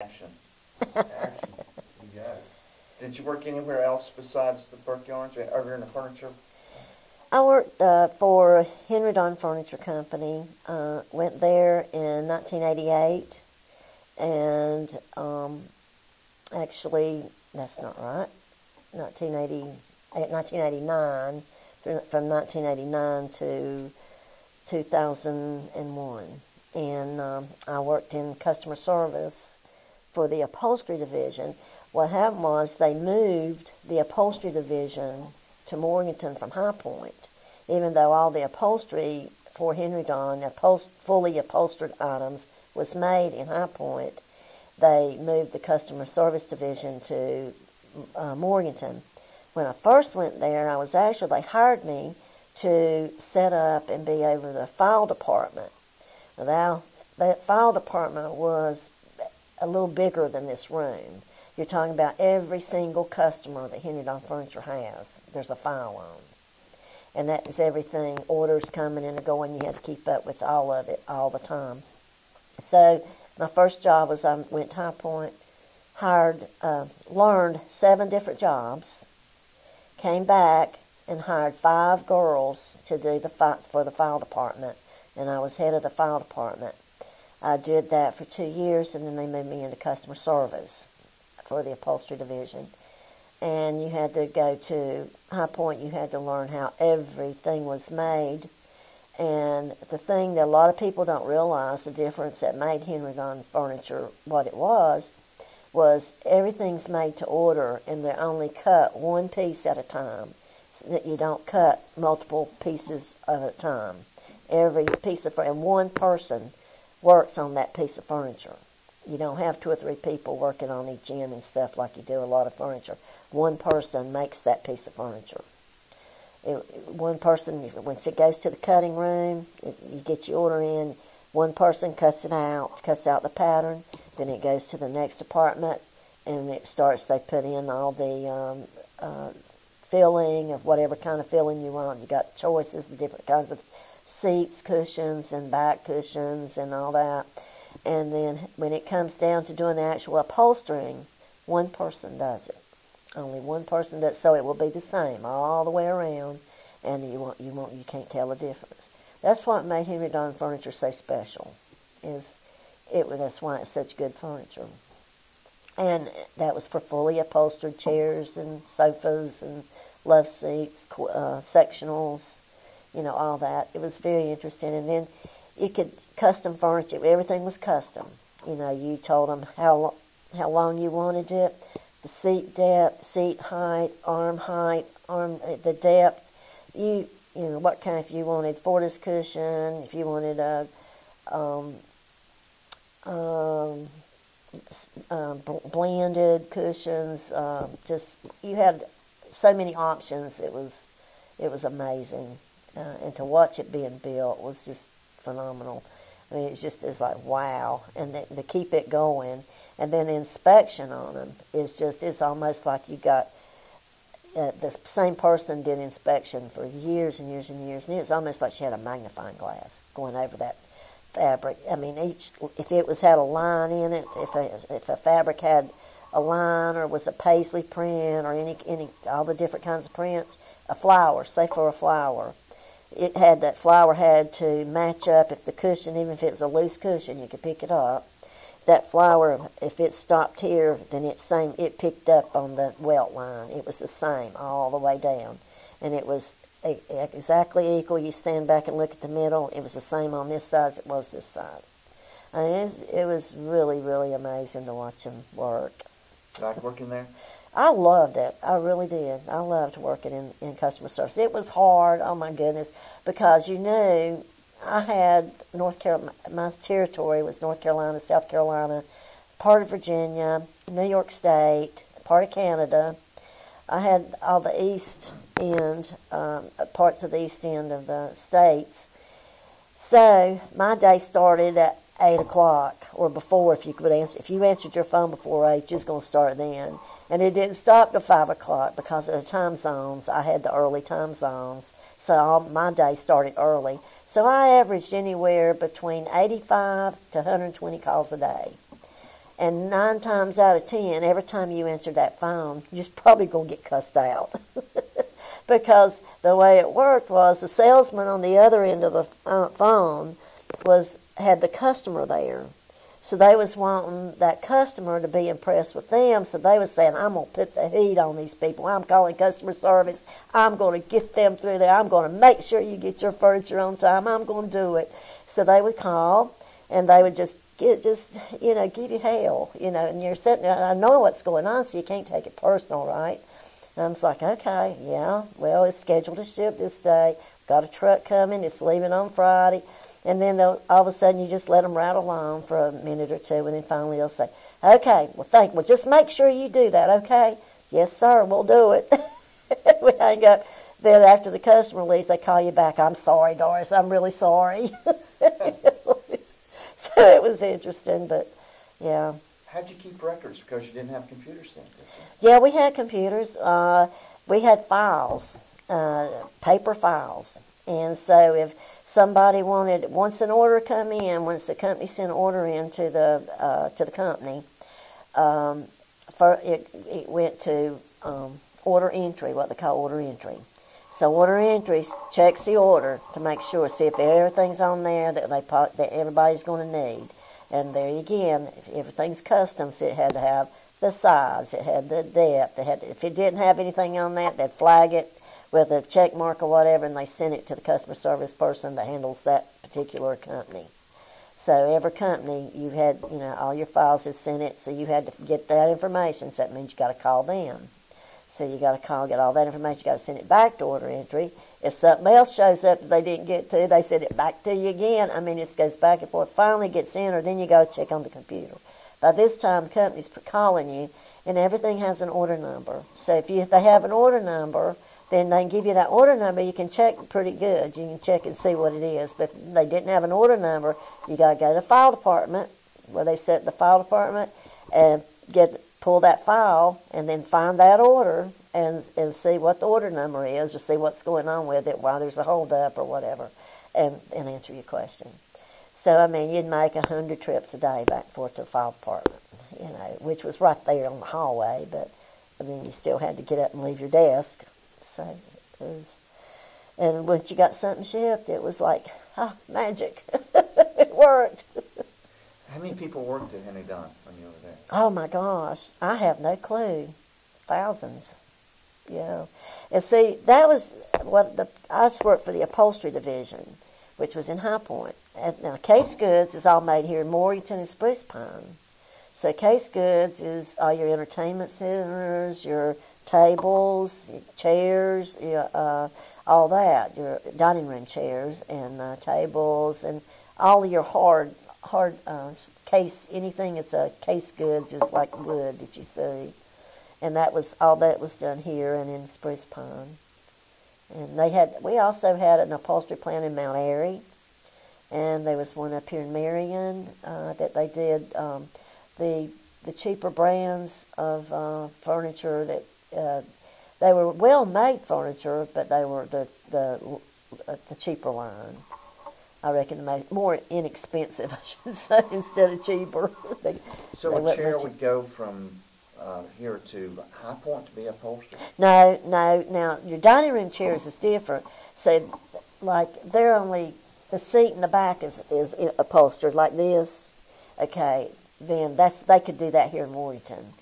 Action. Action. You got it. Did you work anywhere else besides the Burke Yarns or in the furniture? I worked uh, for Henredon Furniture Company. Uh, went there in 1988, and um, actually, that's not right. 1980, eh, 1989, from from 1989 to 2001, and um, I worked in customer service for the upholstery division. What happened was they moved the upholstery division to Morganton from High Point, even though all the upholstery for Henredon, upholst- fully upholstered items, was made in High Point. They moved the customer service division to uh, Morganton. When I first went there, I was actually, they hired me to set up and be over the file department. Now, that file department was a little bigger than this room. You're talking about every single customer that Henry Furniture has. There's a file on. And that is everything, orders coming in and going. You had to keep up with all of it all the time. So my first job was I went to High Point, hired, uh, learned seven different jobs, came back and hired five girls to do the fi- for the file department, and I was head of the file department. I did that for two years, and then they moved me into customer service for the upholstery division. And you had to go to High Point. You had to learn how everything was made. And the thing that a lot of people don't realize, the difference that made Henredon Furniture what it was, was everything's made to order, and they only cut one piece at a time. So that you don't cut multiple pieces at a time. Every piece of and one person works on that piece of furniture. You don't have two or three people working on each end and stuff like you do a lot of furniture. One person makes that piece of furniture. It, one person, once it goes to the cutting room, it, you get your order in. One person cuts it out, cuts out the pattern. Then it goes to the next department, and it starts. They put in all the um, uh, filling of whatever kind of filling you want. You got choices, the different kinds of seats, cushions, and back cushions, and all that. And then when it comes down to doing the actual upholstering, one person does it. Only one person does, so it will be the same all the way around, and you won't, you won't, you can't tell the difference. That's what made Henredon Furniture so special. Is it? That's why it's such good furniture. And that was for fully upholstered chairs and sofas and love seats, uh, sectionals, you know, all that. It was very interesting. And then you could custom furniture. Everything was custom. You know, you told them how how long you wanted it, the seat depth, seat height, arm height, arm the depth. You you know what kind if you wanted Fortis cushion, if you wanted a um, um, uh, blended cushions, uh, just you had so many options. It was it was amazing, uh, and to watch it being built was just phenomenal. I mean, it's just it's like wow, and to keep it going, and then the inspection on them is just it's almost like you got uh, the same person did inspection for years and years and years, and it's almost like she had a magnifying glass going over that fabric. I mean, each if it was had a line in it, if a, if a fabric had a line or was a paisley print or any any all the different kinds of prints, a flower, say for a flower, it had that flower had to match up. If the cushion, even if it's a loose cushion, you could pick it up. That flower, if it stopped here, then it same it picked up on the welt line. It was the same all the way down, and it was exactly equal. You stand back and look at the middle. It was the same on this side as it was this side. It was, it was really, really amazing to watch them work. Like working there? I loved it. I really did. I loved working in, in customer service. It was hard, oh my goodness, because you knew I had North Carolina, my territory was North Carolina, South Carolina, part of Virginia, New York State, part of Canada. I had all the east end, um, parts of the east end of the states. So my day started at eight o'clock or before. If you could answer, if you answered your phone before eight, you're going to start then. And it didn't stop till five o'clock because of the time zones. I had the early time zones, so all, my day started early. So I averaged anywhere between 85 to 120 calls a day. And nine times out of ten, every time you answer that phone, you're probably going to get cussed out. because the way it worked was the salesman on the other end of the uh, phone was had the customer there. So they was wanting that customer to be impressed with them. So they was saying, "I'm gonna put the heat on these people. I'm calling customer service. I'm gonna get them through there. I'm gonna make sure you get your furniture on time. I'm gonna do it." So they would call, and they would just get just you know give you hell, you know. And you're sitting there. I know what's going on, so you can't take it personal, right? And I was like, "Okay, yeah. Well, it's scheduled to ship this day. Got a truck coming. It's leaving on Friday." And then they'll, all of a sudden you just let them rattle on for a minute or two, and then finally they'll say, "Okay, well, thank. Well, just make sure you do that, okay? Yes, sir. We'll do it." we hang up. Then after the customer leaves, they call you back. I'm sorry, Doris. I'm really sorry. so it was interesting, but yeah. How'd you keep records? Because you didn't have computers then. Yeah, we had computers. Uh, we had files, uh, paper files, and so if somebody wanted once an order come in, once the company sent an order in to the uh, to the company, um, for it it went to um, order entry, what they call order entry. So order entry checks the order to make sure, see if everything's on there that they that everybody's going to need. And there again, if everything's custom, so it had to have the size, it had the depth. It had if it didn't have anything on that, they'd flag it with a check mark or whatever, and they send it to the customer service person that handles that particular company. So every company, you had, you know, all your files had sent it, so you had to get that information. So that means you got to call them. So you got to call, get all that information. You got to send it back to order entry. If something else shows up that they didn't get to, they send it back to you again. I mean, it goes back and forth. Finally gets entered, then you go check on the computer. By this time, the company's calling you, and everything has an order number. So if you if they have an order number, then they can give you that order number. You can check pretty good. You can check and see what it is. But if they didn't have an order number, you got to go to the file department where they set the file department and get pull that file and then find that order and and see what the order number is or see what's going on with it, why there's a holdup or whatever, and and answer your question. So I mean, you'd make a hundred trips a day back and forth to the file department, you know, which was right there on the hallway, but I mean, you still had to get up and leave your desk. So it was, and once you got something shipped, it was like, ah, magic. it worked. How many people worked at Henredon when you were there? Oh my gosh, I have no clue. Thousands. Yeah. And see, that was what the I just worked for the upholstery division, which was in High Point. And now Case Goods is all made here in Morganton and Spruce Pine. So Case Goods is all your entertainment centers, your tables, chairs, uh, all that, your dining room chairs and uh, tables, and all your hard hard uh, case anything that's a case goods is like wood that you see, and that was all that was done here and in Spruce Pine. And they had we also had an upholstery plant in Mount Airy, and there was one up here in Marion uh, that they did um, the the cheaper brands of uh, furniture that uh, they were well made furniture, but they were the the uh, the cheaper line. I reckon the more inexpensive, I should say, instead of cheaper. they, So they a chair would go from uh, here to High Point to be upholstered? No, no. Now your dining room chairs is different. So, like they're only the seat in the back is is upholstered like this. Okay, then that's they could do that here in Warrington.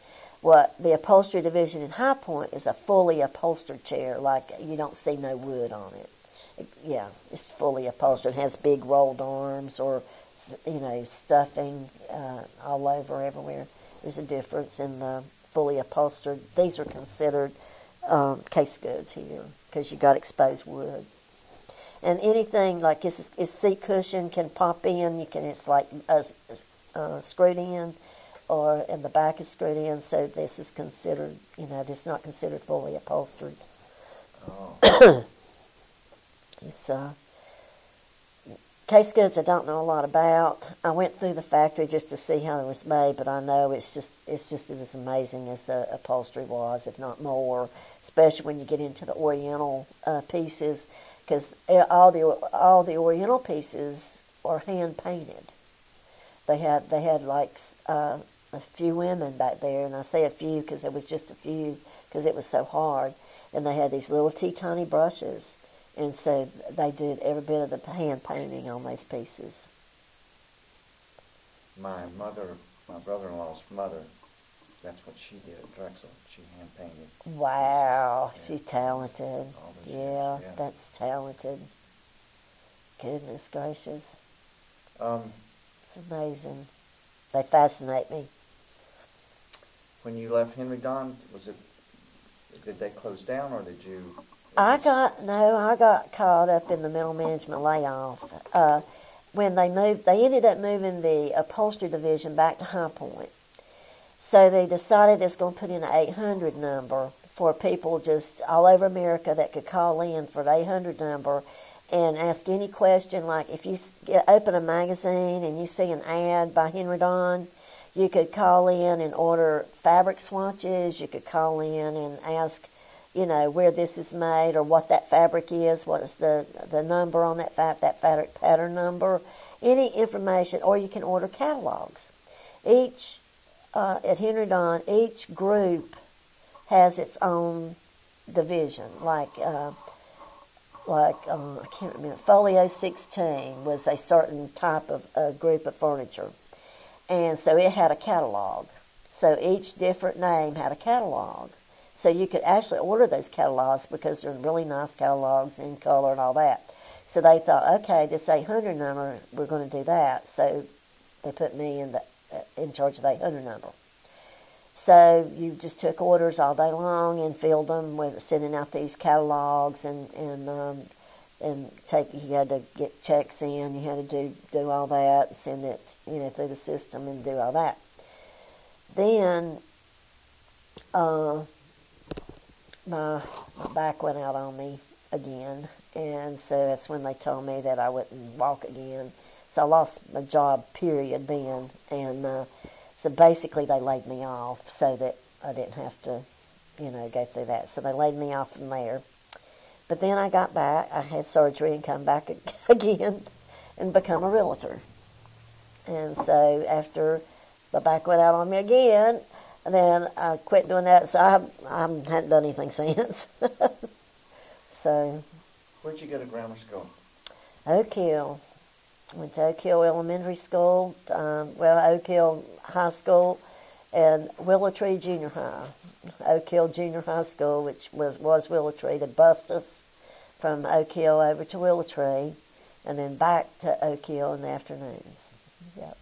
What the upholstery division in High Point is a fully upholstered chair, like you don't see no wood on it. It- yeah, it's fully upholstered. It has big rolled arms or you know stuffing uh, all over everywhere. There's a difference in the fully upholstered. These are considered um, case goods here because you got exposed wood. And anything like this, seat cushion can pop in. You can it's like uh, uh, screwed in, or and the back is screwed in. So this is considered, you know, this is not considered fully upholstered. Oh. It's uh, case goods I don't know a lot about. I went through the factory just to see how it was made, but I know it's just it's just as amazing as the upholstery was, if not more. Especially when you get into the Oriental uh, pieces, because all the all the Oriental pieces are hand painted. They had they had like uh, a few women back there, and I say a few because it was just a few because it was so hard. And they had these little tea tiny brushes, and so they did every bit of the hand painting on those pieces. My mother, my brother-in-law's mother, that's what she did at Drexel. She hand painted. Wow, Yeah. she's talented. Yeah, yeah. that's talented. Goodness gracious, Um, it's amazing. They fascinate me. When you left Henredon, was it, did they close down or did you? I got no, I got caught up in the middle management layoff. Uh, when they moved, they ended up moving the upholstery division back to High Point. So they decided it's going to put in an 800 number for people just all over America that could call in for the 800 number and ask any question. Like if you open a magazine and you see an ad by Henredon, you could call in and order fabric swatches. You could call in and ask, you know, where this is made or what that fabric is, what is the the number on that fab, that fabric pattern number, any information, or you can order catalogs. Each uh, at Henredon, each group has its own division. Like, uh, like uh, I can't remember. Folio 16 was a certain type of uh, group of furniture, and so it had a catalog. So each different name had a catalog. So you could actually order those catalogs because they're really nice catalogs in color and all that. So they thought, okay, this 800 number, we're going to do that. So they put me in the uh, in charge of the 800 number. So you just took orders all day long and filled them with sending out these catalogs and and um, and take you had to get checks in, you had to do do all that, send it you know through the system and do all that. Then uh, my my back went out on me again, and so that's when they told me that I wouldn't walk again. So I lost my job, period, then, and uh, so basically they laid me off so that I didn't have to, you know, go through that. So they laid me off from there. But then I got back, I had surgery and come back again and become a realtor. And so after my back went out on me again, then I quit doing that. So I, I haven't done anything since. so Where'd you go to grammar school? Oak Hill. Went to Oak Hill Elementary School, um, well, Oak Hill High School, and Willow Tree Junior High. Oak Hill Junior High School, which was, was Willow Tree. They bust us from Oak Hill over to Willow Tree, and then back to Oak Hill in the afternoons. Yep.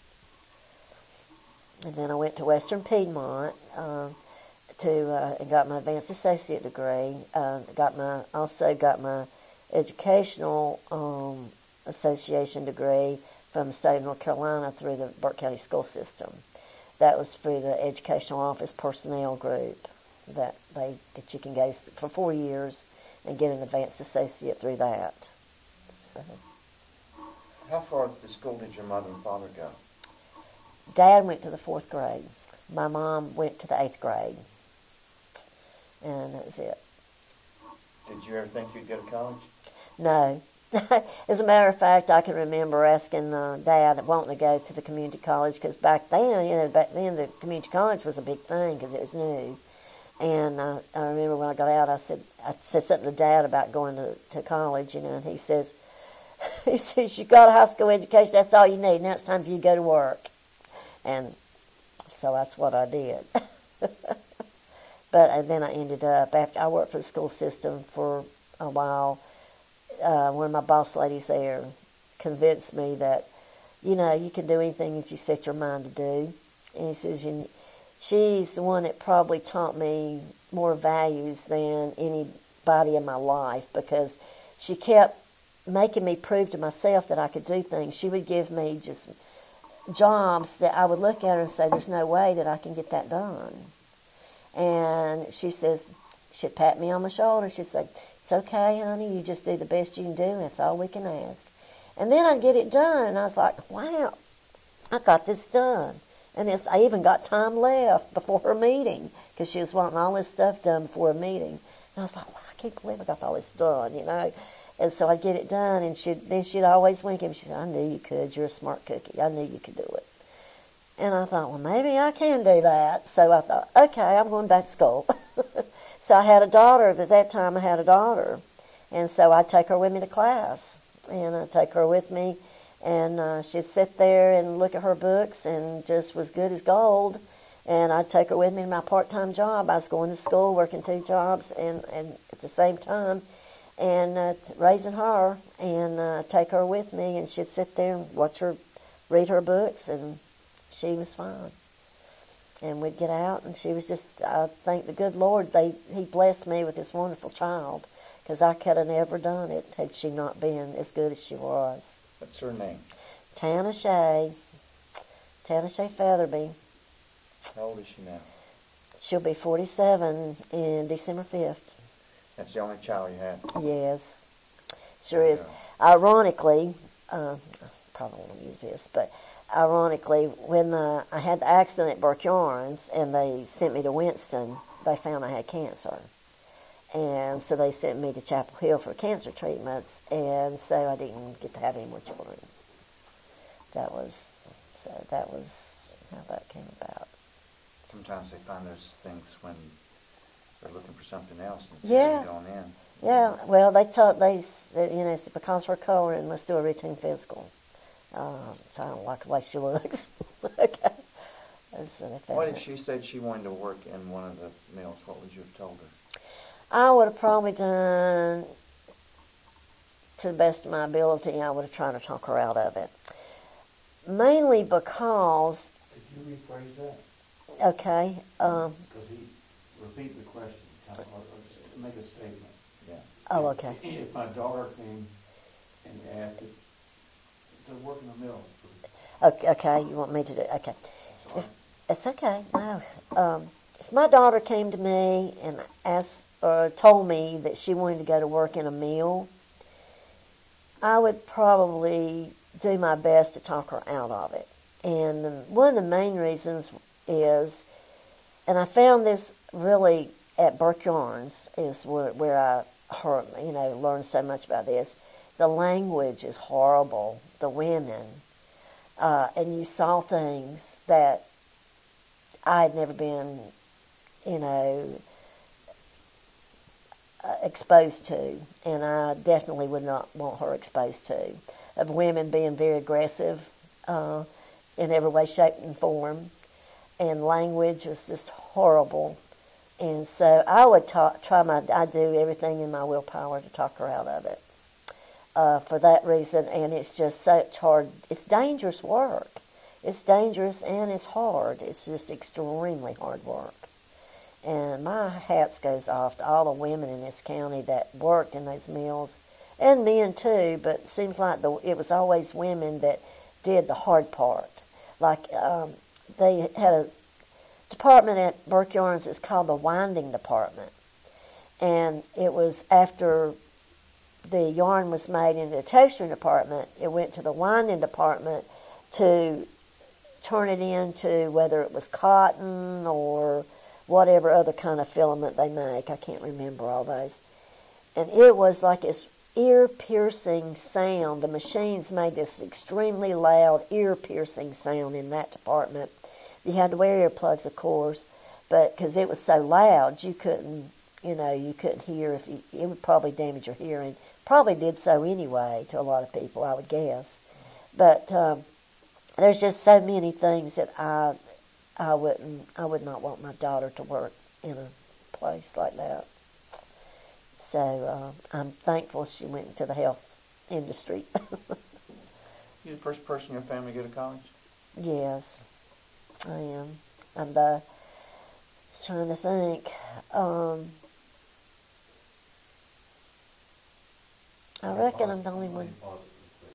And then I went to Western Piedmont uh, to uh, and got my advanced associate degree. Uh, got my also got my educational um, association degree from the state of North Carolina through the Burke County School System. That was through the Educational Office Personnel Group that they that you can go for four years and get an advanced associate through that. So, How far to school did your mother and father go? Dad went to the fourth grade. My mom went to the eighth grade, and that was it. Did you ever think you'd go to college? No. As a matter of fact, I can remember asking uh, Dad wanting to go to the community college because back then, you know, back then the community college was a big thing because it was new. And uh, I remember when I got out, I said I said something to Dad about going to, to college, you know, and he says, he says you got a high school education, that's all you need. Now it's time for you to go to work. And so that's what I did. but and then I ended up after I worked for the school system for a while uh, one of my boss ladies there convinced me that, you know, you can do anything that you set your mind to do. And he says, you, she's the one that probably taught me more values than anybody in my life because she kept making me prove to myself that I could do things. She would give me just jobs that I would look at her and say, there's no way that I can get that done. And she says, she'd pat me on the shoulder. She'd say, it's okay, honey. You just do the best you can do. That's all we can ask. And then I'd get it done. And I was like, wow, I got this done. And it's, I even got time left before her meeting because she was wanting all this stuff done before a meeting. And I was like, wow, I can't believe I got all this done, you know. And so I'd get it done, and she'd, then she'd always wink at me. She said, I knew you could. You're a smart cookie. I knew you could do it. And I thought, well, maybe I can do that. So I thought, okay, I'm going back to school. so I had a daughter. At that time, I had a daughter. And so I'd take her with me to class. And I'd take her with me. And uh, she'd sit there and look at her books and just was good as gold. And I'd take her with me to my part time job. I was going to school, working two jobs, and, and at the same time, and uh, raising her and uh, take her with me. And she'd sit there and watch her read her books, and she was fine. And we'd get out, and she was just, I thank the good Lord, they He blessed me with this wonderful child because I could have never done it had she not been as good as she was. What's her name? Tana Shea, Tana Shea Featherby, How old is she now? she'll be 47 in December 5th. That's the only child you had. Yes, sure is. Ironically, uh, probably won't use this, but ironically, when uh, I had the accident at Burke Yarns and they sent me to Winston, they found I had cancer. And so they sent me to Chapel Hill for cancer treatments, and so I didn't get to have any more children. That was so. That was how that came about. Sometimes they find those things when they're looking for something else and Yeah. going in. Yeah, well, they told they said, you know, said, because we're coloring, let's do a routine physical. Uh, so I don't like the way she looks. okay. And so they What if she said she wanted to work in one of the mills? What would you have told her? I would have probably done, to the best of my ability, I would have tried to talk her out of it. Mainly because, Could you rephrase that? okay, um, Because he, repeat the question, tell- or, or make a statement. Yeah. oh, okay. If my daughter came and asked if, to work in the mill, Okay, okay, you want me to do, okay. If, it's okay. No. Um, if my daughter came to me and asked or told me that she wanted to go to work in a mill, I would probably do my best to talk her out of it. And one of the main reasons is, and I found this really at Burke Yarns is where, where I heard, you know, learned so much about this. The language is horrible. The women, uh, and you saw things that I had never been, you know, uh, exposed to, and I definitely would not want her exposed to, of women being very aggressive uh, in every way, shape, and form, and language was just horrible. And so I would talk, try my, I do everything in my willpower to talk her out of it. Uh, for that reason, and it's just such hard. It's dangerous work. It's dangerous and it's hard. It's just extremely hard work. And my hats goes off to all the women in this county that worked in those mills, and men too. But it seems like the, it was always women that did the hard part. Like um, they had a department at Burke Yarns. It's called the winding department, and it was after the yarn was made in the texturing department. It went to the winding department to turn it into whether it was cotton or whatever other kind of filament they make. I can't remember all those. And it was like this ear piercing sound. The machines made this extremely loud, ear piercing sound in that department. You had to wear earplugs, of course, but because it was so loud, you couldn't, you know, you couldn't hear. If you, it would probably damage your hearing. Probably did so anyway to a lot of people, I would guess. But um, there's just so many things that I I wouldn't I would not want my daughter to work in a place like that. So uh, I'm thankful she went into the health industry. You the first person in your family to go to college? yes, I am. I'm uh, just trying to think. Um, I reckon I'm the only one.